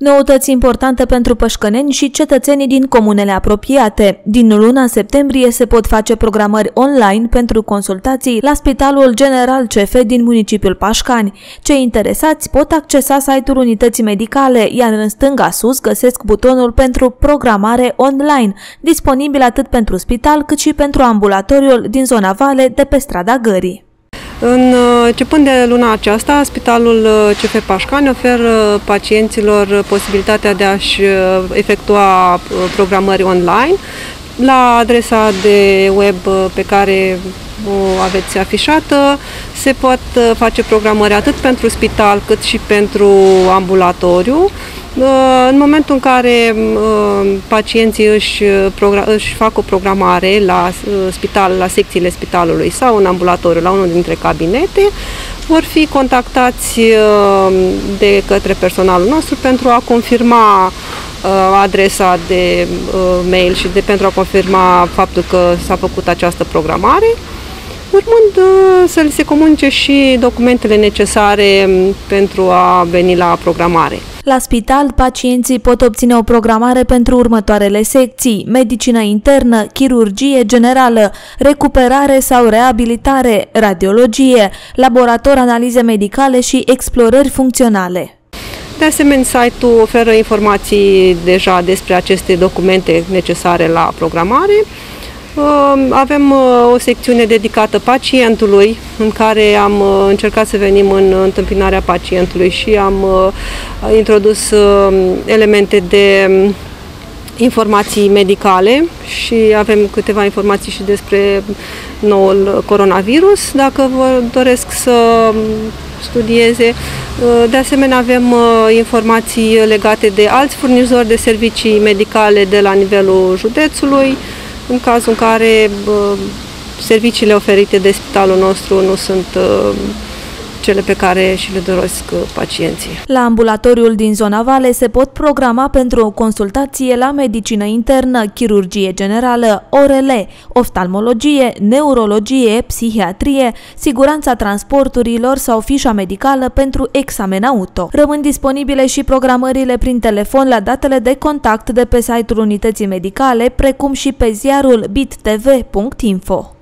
Noutăți importante pentru pășcăneni și cetățenii din comunele apropiate. Din luna septembrie se pot face programări online pentru consultații la Spitalul General CF din municipiul Pașcani. Cei interesați pot accesa site-ul unității medicale, iar în stânga sus găsesc butonul pentru programare online, disponibil atât pentru spital cât și pentru ambulatoriul din zona Vale de pe strada Gării. În, începând de luna aceasta, Spitalul uh, CF Pașcani oferă pacienților posibilitatea de a-și uh, efectua uh, programări online la adresa de web pe care o aveți afișată, se pot face programări atât pentru spital cât și pentru ambulatoriu. În momentul în care pacienții își, își fac o programare la spital, la secțiile spitalului sau în ambulatoriu, la unul dintre cabinete, vor fi contactați de către personalul nostru pentru a confirma adresa de mail și de pentru a confirma faptul că s-a făcut această programare urmând uh, să li se comunice și documentele necesare um, pentru a veni la programare. La spital, pacienții pot obține o programare pentru următoarele secții, medicină internă, chirurgie generală, recuperare sau reabilitare, radiologie, laborator analize medicale și explorări funcționale. De asemenea, site-ul oferă informații deja despre aceste documente necesare la programare, avem uh, o secțiune dedicată pacientului, în care am uh, încercat să venim în întâmpinarea pacientului și am uh, introdus elemente de um, informații medicale și avem câteva informații și despre noul coronavirus, dacă vă doresc să um, studieze. De asemenea, avem informații legate de alți furnizori de servicii medicale de la nivelul județului, în cazul în care serviciile oferite de spitalul nostru nu sunt cele pe care și le doresc uh, pacienții. La ambulatoriul din zona Vale se pot programa pentru o consultație la medicină internă, chirurgie generală, orele, oftalmologie, neurologie, psihiatrie, siguranța transporturilor sau fișa medicală pentru examen auto. Rămân disponibile și programările prin telefon la datele de contact de pe site-ul unității medicale, precum și pe ziarul bittv.info.